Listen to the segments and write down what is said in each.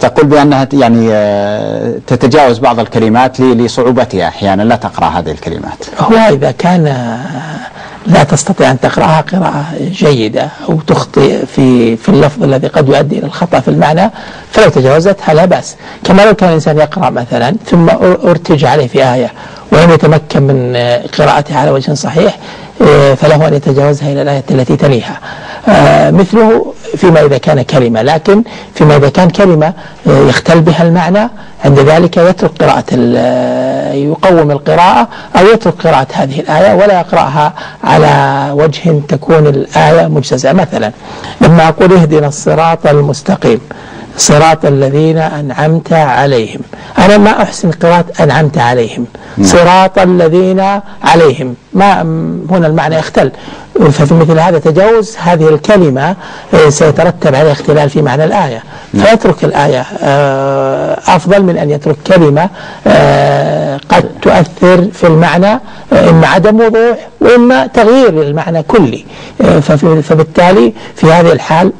تقول بأنها يعني آه، تتجاوز بعض الكلمات لصعوبتها أحيانا لا تقرأ هذه الكلمات. هو إذا كان لا تستطيع أن تقرأها قراءة جيدة أو تخطئ في في اللفظ الذي قد يؤدي إلى الخطأ في المعنى فلو تجاوزتها لا بأس. كما لو كان الإنسان يقرأ مثلا ثم أرتج عليه في آية ولم يتمكن من قراءتها على وجه صحيح آه، فله أن يتجاوزها إلى الآية التي تليها. آه، مثله فيما إذا كان كلمة. لكن فيما إذا كان كلمة آه، يختل بها المعنى عند ذلك يترك قراءة يقوم القراءة أو يترك قراءة هذه الآية ولا يقرأها على وجه تكون الآية مجتزأة مثلا لما أقول اهدنا الصراط المستقيم صراط الذين أنعمت عليهم. أنا ما أحسن قراءة أنعمت عليهم. صراط الذين عليهم. ما هنا المعنى يختل. ففي مثل هذا تجاوز هذه الكلمة آه، سيترتب عليه اختلال في معنى الآية نعم. فيترك الآية آه، أفضل من أن يترك كلمة آه، قد تؤثر في المعنى إما عدم وضوح وإما تغيير المعنى كلي فبالتالي في هذه الحال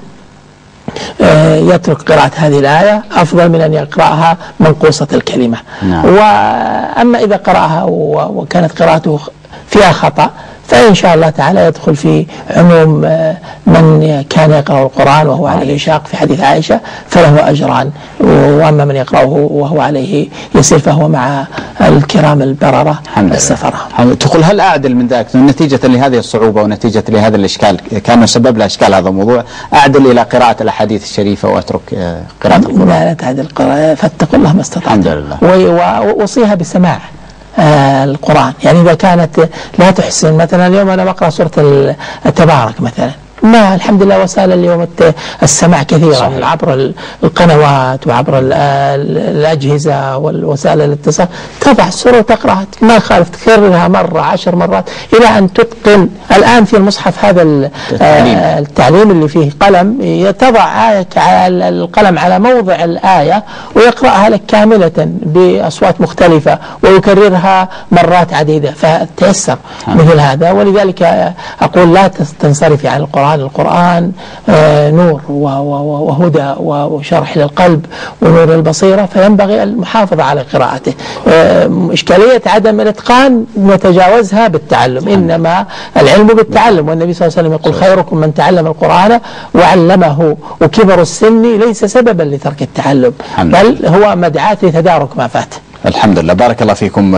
يترك قراءة هذه الآية أفضل من أن يقرأها منقوصة الكلمة نعم. وأما إذا قرأها وكانت قراءته فيها خطأ فإن شاء الله تعالى يدخل في عموم آه، من كان يقرأ القرآن وهو عليه شاق في حديث عائشة فله أجران. وأما من يقرأه وهو عليه يسير فهو مع الكرام البررة السفرة. تقول هل أعدل من ذلك نتيجة لهذه الصعوبة ونتيجة لهذا الإشكال كان سبب له إشكال هذا الموضوع. أعدل إلى قراءة الأحاديث الشريفة وأترك آه، قراءة القرآن. لا لا تعدل فاتقوا الله ما استطعتم الحمد لله. ووصيها بسماع القرآن. يعني إذا كانت لا تحسن مثلا اليوم أنا بقرأ سورة التبارك مثلا. ما الحمد لله وسائل اليوم السماع كثيرا صحيح. عبر القنوات وعبر الأجهزة والوسائل الاتصال. تضع السورة وتقرأها. ما خالف تكررها مرة عشر مرات إلى أن تتقن. الآن في المصحف هذا التعليم, آه، التعليم اللي فيه قلم تضع آية على القلم على موضع الآية ويقرأها لك كاملة بأصوات مختلفة ويكررها مرات عديدة. فتيسر مثل هذا. ولذلك أقول لا تنصرفي عن القرآن. القرآن القرآن آه، نور وهدى وشرح للقلب ونور البصيرة فينبغي المحافظة على قراءته. آه، إشكالية عدم الإتقان نتجاوزها بالتعلم إنما العلم بالتعلم. والنبي صلى الله عليه وسلم يقول خيركم من تعلم القرآن وعلمه وكبر السن ليس سببا لترك التعلم بل هو مدعاة لتدارك ما فات. الحمد لله. بارك الله فيكم.